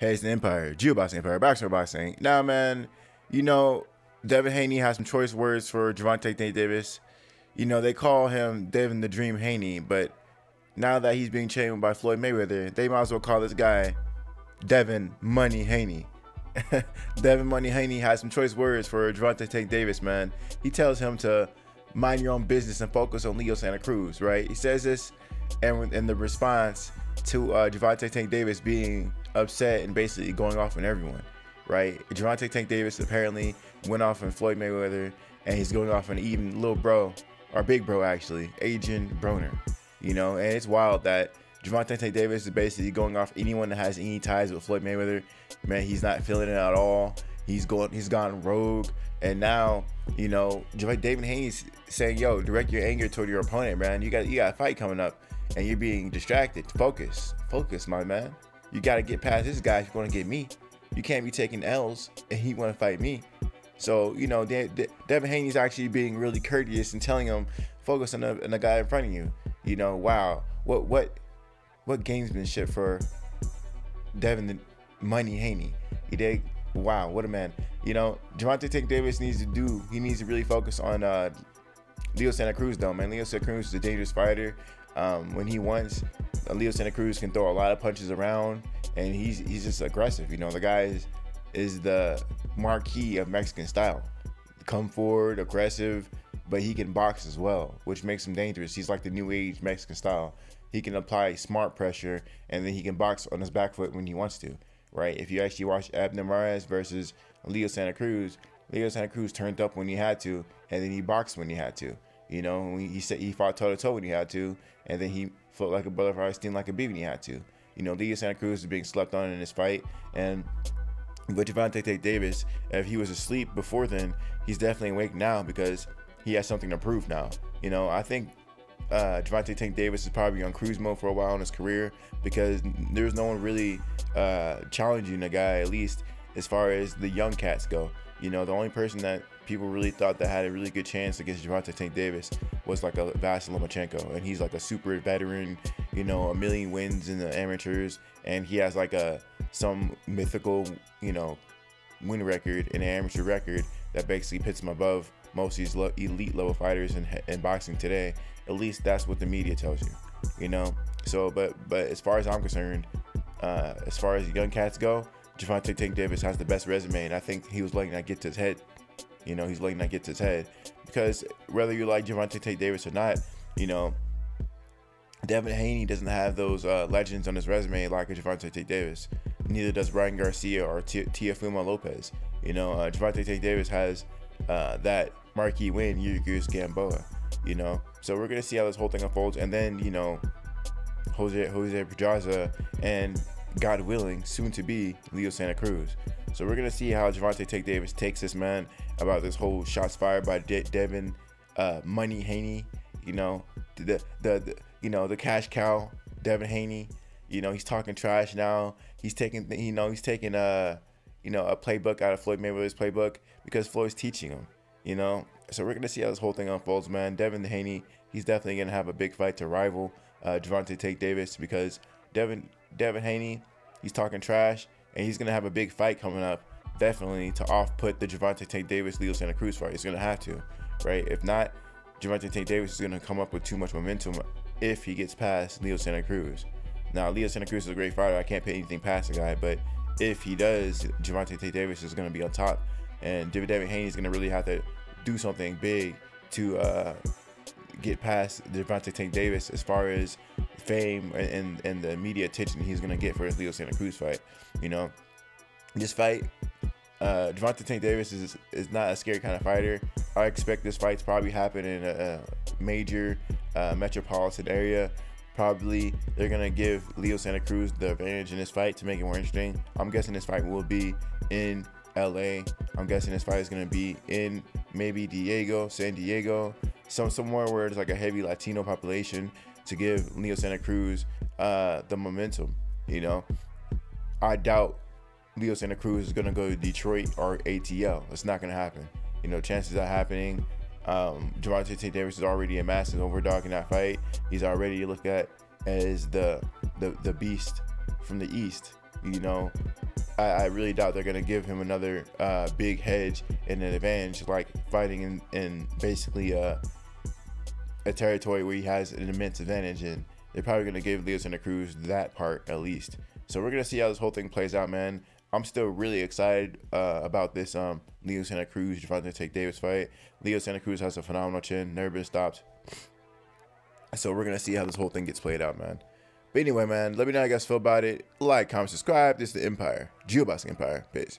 The Empire, Geo Boxing Empire, Boxer Boxing. Now, man, you know, Devin Haney has some choice words for Gervonta Nate Davis. You know, they call him Devin the Dream Haney, but now that he's being chained by Floyd Mayweather, they might as well call this guy Devin Money Haney. Devin Money Haney has some choice words for Gervonta Tank Davis, man. He tells him to mind your own business and focus on Leo Santa Cruz, right? He says this, and in the response to uh, Gervonta Tank Davis being upset and basically going off on everyone, right? Gervonta Tank Davis apparently went off on Floyd Mayweather, and he's going off on even little bro, or big bro actually, Adrien Broner, you know, and it's wild that Gervonta Tank Davis is basically going off anyone that has any ties with Floyd Mayweather. Man, he's not feeling it at all. He's going, he's gone rogue, and now you know, Devin Haney's saying, "Yo, direct your anger toward your opponent, man. You got you got a fight coming up, and you're being distracted. Focus, focus, my man. You got to get past this guy if you want to get me. You can't be taking L's and he want to fight me. So you know, De- De- Devin Haney's actually being really courteous and telling him, focus on the, on the guy in front of you. You know, wow, what what what gamesmanship for Devin the Money Haney. He did wow, what a man. You know, Gervonta Tank Davis needs to do, he needs to really focus on uh, Leo Santa Cruz, though, man. Leo Santa Cruz is a dangerous fighter. Um, when he wants, uh, Leo Santa Cruz can throw a lot of punches around, and he's he's just aggressive. You know, the guy is, is the marquee of Mexican style. Come forward, aggressive, but he can box as well, which makes him dangerous. He's like the new age Mexican style. He can apply smart pressure, and then he can box on his back foot when he wants to right? If you actually watch Abner Mares versus Leo Santa Cruz, Leo Santa Cruz turned up when he had to, and then he boxed when he had to. You know, he said he fought toe to toe when he had to, and then he fought like a brother. butterfly, steamed like a bee when he had to. You know, Leo Santa Cruz is being slept on in this fight, and with Gervonta Davis, if he was asleep before then, he's definitely awake now because he has something to prove now. You know, I think uh, Gervonta Tank Davis is probably on cruise mode for a while in his career because there's no one really uh, challenging the guy, at least as far as the young cats go. You know, the only person that people really thought that had a really good chance against Gervonta Tank Davis was like a Vasyl Lomachenko, and he's like a super veteran, you know, a million wins in the amateurs, and he has like a some mythical, you know, win record in an amateur record that basically puts him above most of these elite level fighters in, in boxing today. At least that's what the media tells you, you know. So, but but as far as I'm concerned, uh, as far as young cats go, Gervonta Tank Davis has the best resume, and I think he was letting that get to his head. You know, he's letting that get to his head because whether you like Gervonta Tank Davis or not, you know, Devin Haney doesn't have those uh, legends on his resume like Gervonta Tank Davis. Neither does Ryan Garcia or T- Teofimo Lopez. You know, uh, Gervonta Tank Davis has uh, that marquee win, Yuriorkis Gamboa. You know, so we're gonna see how this whole thing unfolds, and then you know, Jose Jose Pedraza and God willing, soon to be Leo Santa Cruz. So we're gonna see how Gervonta Tank Davis takes this man about this whole shots fired by De- Devin uh, Money Haney. You know, the, the, the you know the cash cow Devin Haney. You know he's talking trash now. He's taking you know he's taking a you know a playbook out of Floyd Mayweather's playbook because Floyd's teaching him. You know, so we're gonna see how this whole thing unfolds, man. Devin Haney, he's definitely gonna have a big fight to rival uh, Gervonta Tank Davis because Devin Devin Haney, he's talking trash and he's gonna have a big fight coming up. Definitely to off put the Gervonta Tank Davis Leo Santa Cruz fight. He's gonna have to, right? If not, Gervonta Tank Davis is gonna come up with too much momentum if he gets past Leo Santa Cruz. Now Leo Santa Cruz is a great fighter. I can't put anything past the guy, but if he does, Gervonta Tank Davis is gonna be on top, and Devin Haney is gonna really have to do something big to uh, get past Gervonta Tank Davis as far as fame and, and the media attention he's gonna get for his Leo Santa Cruz fight. You know, this fight, uh, Gervonta Tank Davis is is not a scary kind of fighter. I expect this fight to probably happen in a, a major uh, metropolitan area. Probably they're gonna give Leo Santa Cruz the advantage in this fight to make it more interesting. I'm guessing this fight will be in LA. I'm guessing this fight is gonna be in maybe Diego, San Diego, some somewhere where there's like a heavy Latino population to give Leo Santa Cruz uh, the momentum. You know, I doubt Leo Santa Cruz is gonna go to Detroit or ATL. It's not gonna happen. You know, chances are happening. Um, Gervonta Tank Davis is already a massive overdog in that fight. He's already looked at as the the the beast from the east. You know, I, I really doubt they're gonna give him another uh, big hedge and an advantage like fighting in, in basically uh, a territory where he has an immense advantage and they're probably gonna give Leo Santa Cruz that part at least. So we're gonna see how this whole thing plays out, man. I'm still really excited uh, about this um, Leo Santa Cruz Gervonta Tank Davis fight. Leo Santa Cruz has a phenomenal chin, never been stopped. So we're gonna see how this whole thing gets played out, man. But anyway, man, let me know how you guys feel about it. Like, comment, subscribe. This is the Empire, Boxing Empire. Peace.